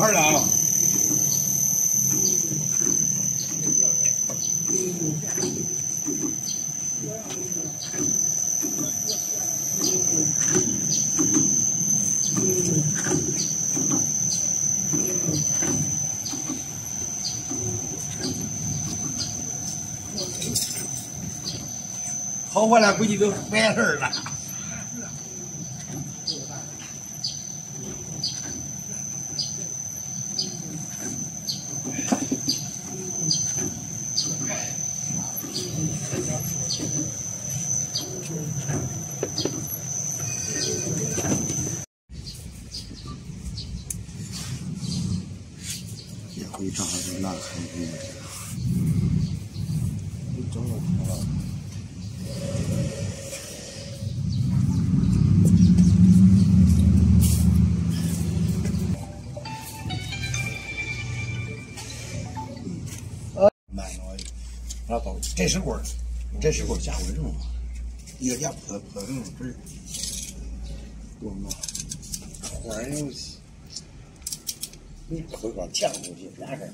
好来了。跑来估计都完事儿了。这回正好是烂痕工的。你整个好了。慢着，拿刀，这是棍儿，这是棍儿，下回这种，一个家破破这种汁，多么，花儿有，你破光呛出去完事儿。